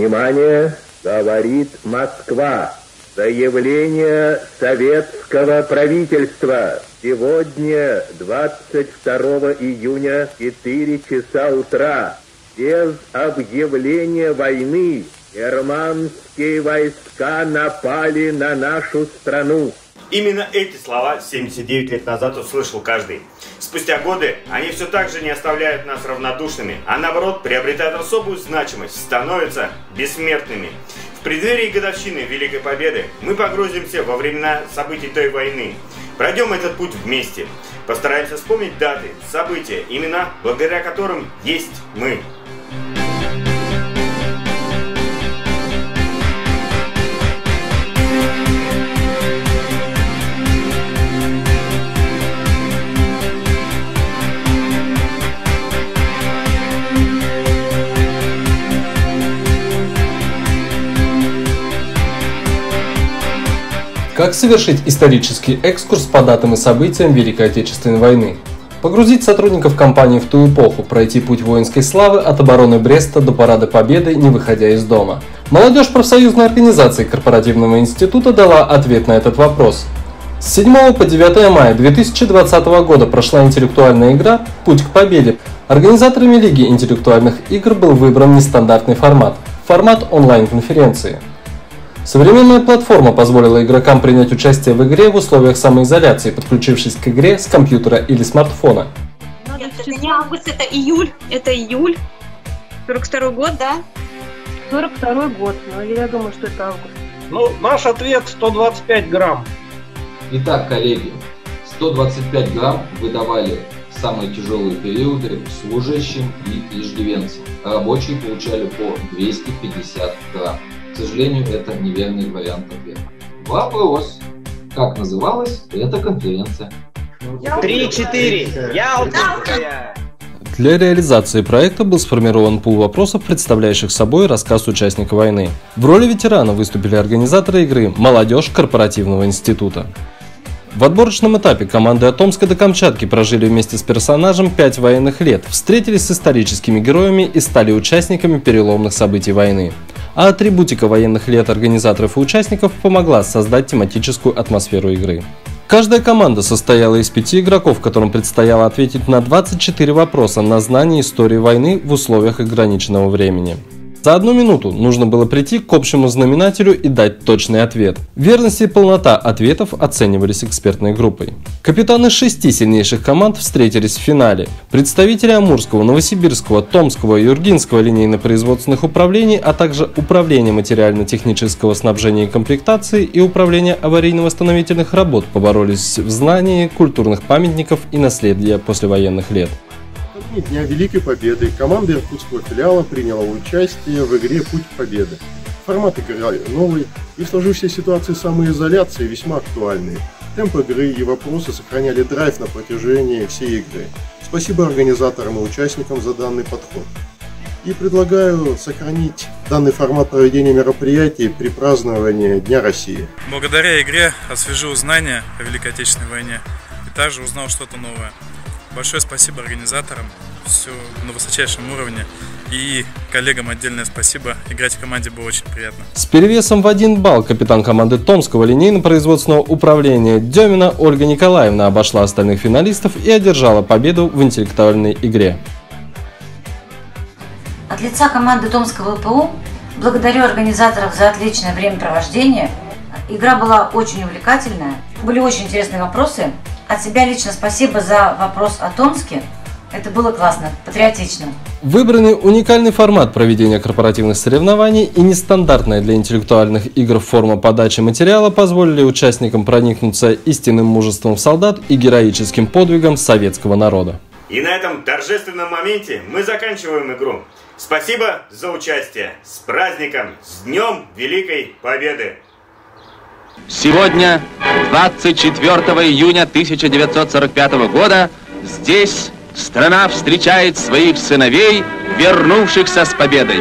Внимание, говорит Москва. Заявление советского правительства. Сегодня, 22 июня, 4 часа утра, без объявления войны, германские войска напали на нашу страну. Именно эти слова 79 лет назад услышал каждый. Спустя годы они все так же не оставляют нас равнодушными, а наоборот приобретают особую значимость, становятся бессмертными. В преддверии годовщины Великой Победы мы погрузимся во времена событий той войны. Пройдем этот путь вместе. Постараемся вспомнить даты, события, имена, благодаря которым есть мы. Как совершить исторический экскурс по датам и событиям Великой Отечественной войны? Погрузить сотрудников компании в ту эпоху, пройти путь воинской славы от обороны Бреста до Парада Победы, не выходя из дома. Молодежь профсоюзной организации Корпоративного института дала ответ на этот вопрос. С 7 по 9 мая 2020 года прошла интеллектуальная игра «Путь к победе». Организаторами Лиги интеллектуальных игр был выбран нестандартный формат – формат онлайн-конференции – Современная платформа позволила игрокам принять участие в игре в условиях самоизоляции, подключившись к игре с компьютера или смартфона. Это не август, это июль. Это июль. 42 год, да? 42 год, но я думаю, что это август. Ну, наш ответ 125 грамм. Итак, коллеги, 125 грамм выдавали в самые тяжелые периоды служащим и иждивенцам. Рабочие получали по 250 грамм. К сожалению, это неверный вариант ответа. Вопрос. Как называлась эта конференция? Три-четыре. Ялтинская. Для реализации проекта был сформирован пул вопросов, представляющих собой рассказ участника войны. В роли ветерана выступили организаторы игры «Молодежь корпоративного института». В отборочном этапе команды от Томска до Камчатки прожили вместе с персонажем 5 военных лет, встретились с историческими героями и стали участниками переломных событий войны а атрибутика военных лет организаторов и участников помогла создать тематическую атмосферу игры. Каждая команда состояла из пяти игроков, которым предстояло ответить на 24 вопроса на знание истории войны в условиях ограниченного времени. За одну минуту нужно было прийти к общему знаменателю и дать точный ответ. Верность и полнота ответов оценивались экспертной группой. Капитаны шести сильнейших команд встретились в финале. Представители Амурского, Новосибирского, Томского и Юргинского линейно-производственных управлений, а также Управления материально-технического снабжения и комплектации и Управления аварийно-восстановительных работ поборолись в знании культурных памятников и наследия послевоенных лет накануне Дня Великой Победы команда иркутского филиала приняла участие в игре «Путь победы». Формат игры новый и в сложившейся ситуации самоизоляции весьма актуальный. Темп игры и вопросы сохраняли драйв на протяжении всей игры. Спасибо организаторам и участникам за данный подход. И предлагаю сохранить данный формат проведения мероприятий при праздновании Дня России. Благодаря игре освежил знания о Великой Отечественной войне и также узнал что-то новое. Большое спасибо организаторам, все на высочайшем уровне. И коллегам отдельное спасибо. Играть в команде было очень приятно. С перевесом в один балл капитан команды Томского линейно-производственного управления Демина Ольга Николаевна обошла остальных финалистов и одержала победу в интеллектуальной игре. От лица команды Томского ВПУ благодарю организаторов за отличное времяпровождение. Игра была очень увлекательная. Были очень интересные вопросы. От себя лично спасибо за вопрос о Томске. Это было классно, патриотично. Выбранный уникальный формат проведения корпоративных соревнований и нестандартная для интеллектуальных игр форма подачи материала позволили участникам проникнуться истинным мужеством солдат и героическим подвигом советского народа. И на этом торжественном моменте мы заканчиваем игру. Спасибо за участие. С праздником, с Днем Великой Победы! Сегодня, 24 июня 1945 года, здесь страна встречает своих сыновей, вернувшихся с победой.